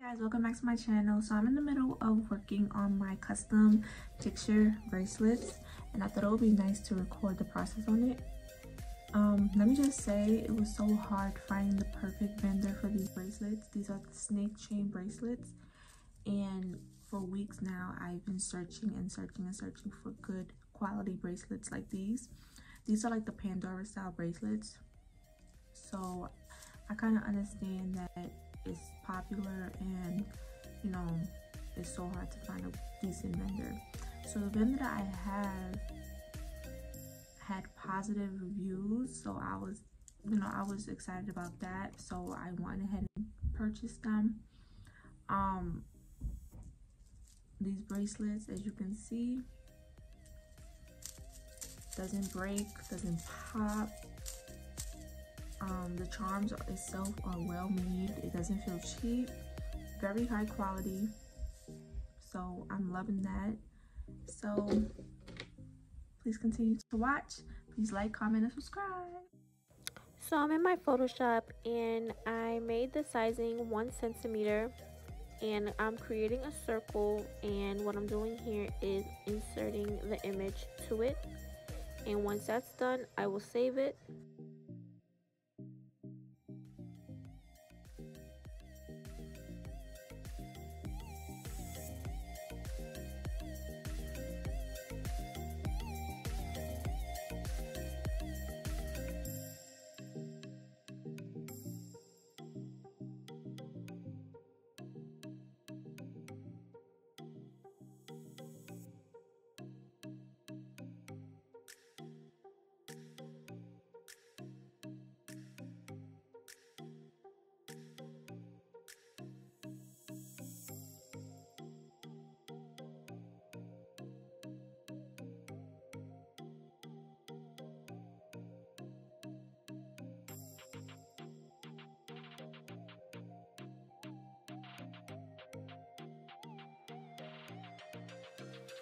guys welcome back to my channel. So i'm in the middle of working on my custom picture bracelets and i thought it would be nice to record the process on it. Um let me just say it was so hard finding the perfect vendor for these bracelets. These are the snake chain bracelets and for weeks now i've been searching and searching and searching for good quality bracelets like these. These are like the pandora style bracelets. So i kind of understand that is popular and you know it's so hard to find a decent vendor. So the vendor that i have had positive reviews so i was you know i was excited about that so i went ahead and purchased them. Um these bracelets as you can see doesn't break doesn't pop um, the charms itself are well made. It doesn't feel cheap. Very high quality. So i'm loving that. So please continue to watch. Please like comment and subscribe. So i'm in my photoshop and i made the sizing one centimeter and i'm creating a circle and what i'm doing here is inserting the image to it. And once that's done i will save it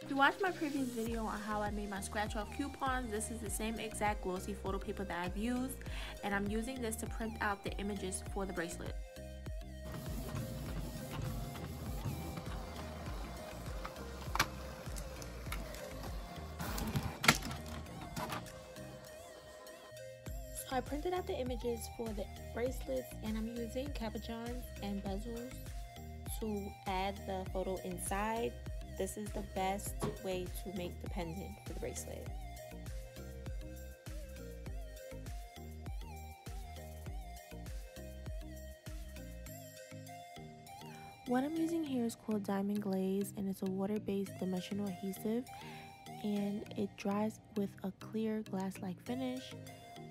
If you watched my previous video on how I made my scratch off coupons, this is the same exact glossy photo paper that I've used and I'm using this to print out the images for the bracelet. I printed out the images for the bracelets and I'm using cabochons and bezels to add the photo inside this is the best way to make the pendant for the bracelet. What I'm using here is called Diamond Glaze and it's a water-based dimensional adhesive and it dries with a clear glass-like finish.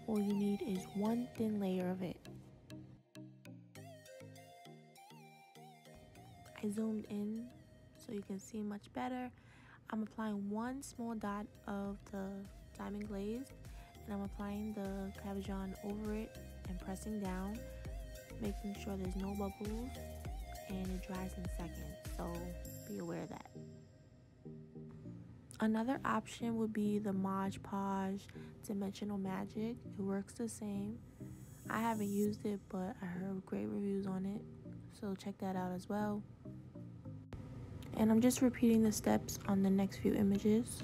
All you need is one thin layer of it. I zoomed in so you can see much better. I'm applying one small dot of the diamond glaze and I'm applying the cabochon over it and pressing down making sure there's no bubbles and it dries in seconds so be aware of that. Another option would be the Mod Podge Dimensional Magic. It works the same. I haven't used it but I heard great reviews on it so check that out as well and I'm just repeating the steps on the next few images.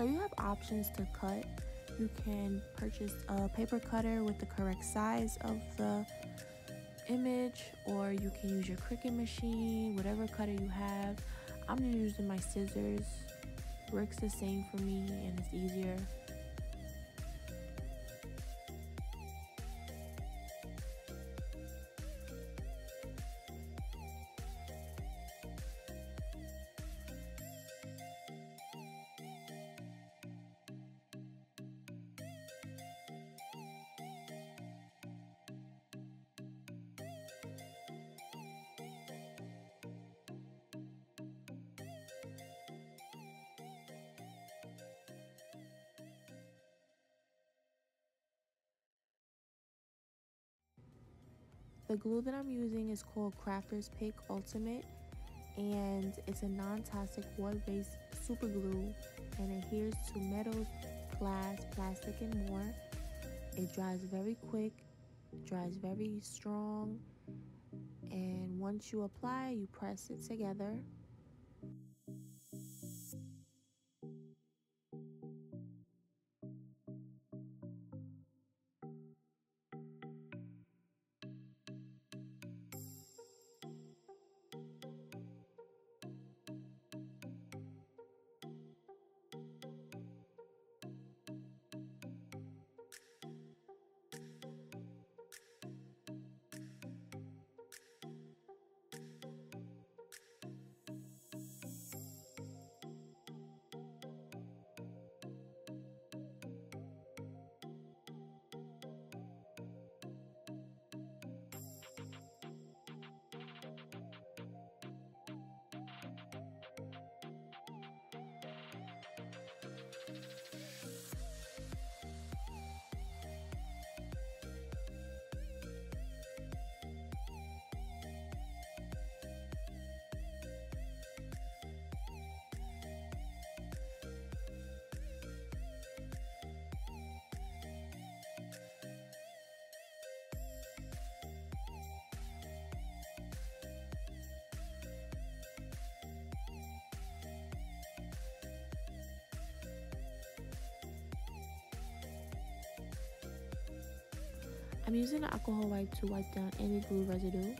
So you have options to cut. You can purchase a paper cutter with the correct size of the image or you can use your Cricut machine, whatever cutter you have. I'm just using my scissors. Works the same for me and it's easier. The glue that I'm using is called Crafter's Pick Ultimate and it's a non-toxic water-based super glue and adheres to metals, glass, plastic and more. It dries very quick, dries very strong and once you apply you press it together I'm using an alcohol wipe to wipe down any glue residue.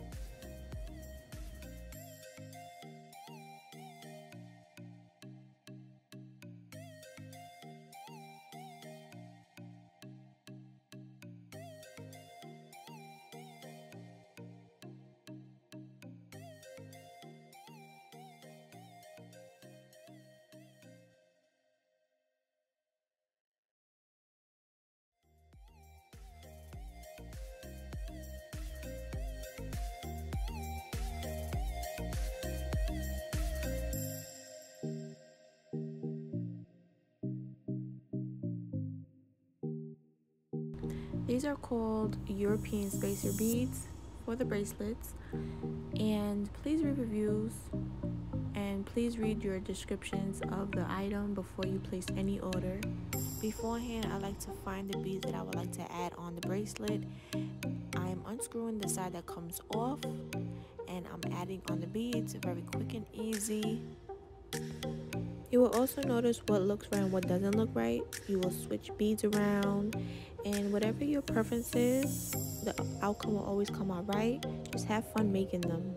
These are called European spacer beads for the bracelets. And please read reviews and please read your descriptions of the item before you place any order. Beforehand, I like to find the beads that I would like to add on the bracelet. I'm unscrewing the side that comes off and I'm adding on the beads very quick and easy. You will also notice what looks right and what doesn't look right. You will switch beads around and whatever your preference is the outcome will always come out right. Just have fun making them.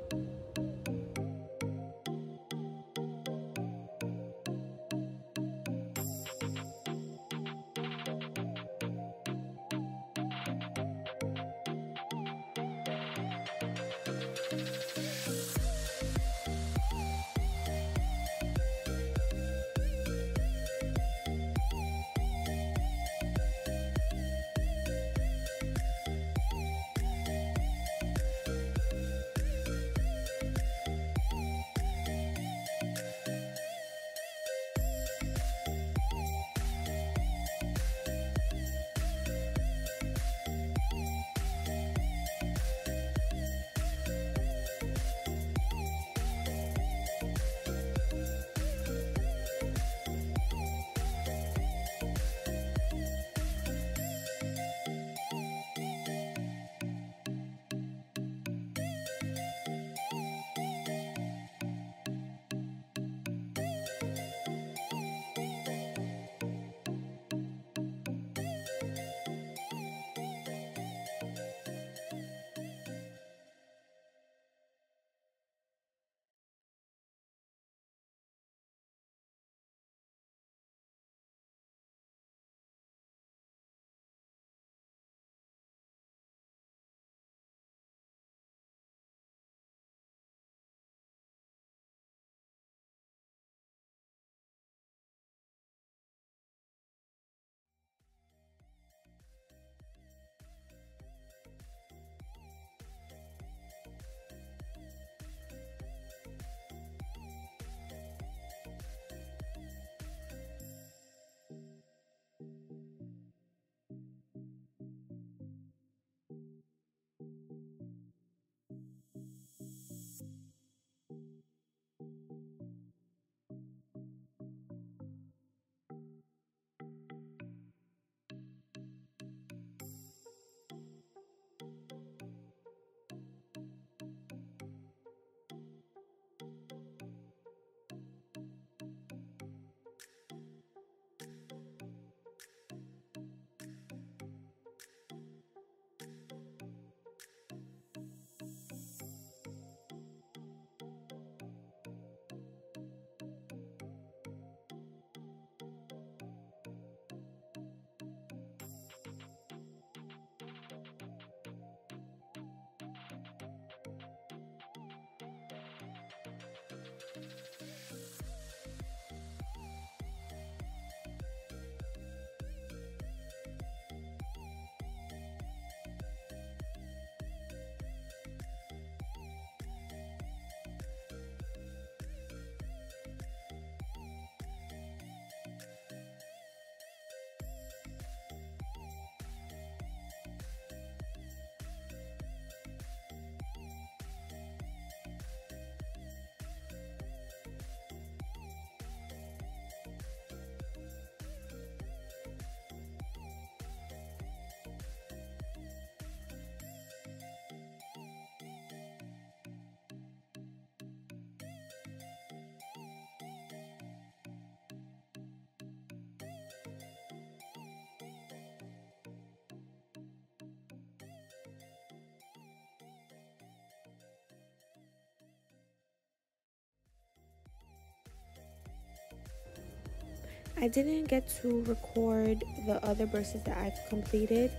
I didn't get to record the other braces that I've completed,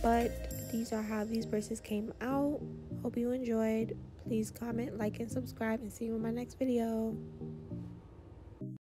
but these are how these braces came out. Hope you enjoyed. Please comment, like, and subscribe, and see you in my next video.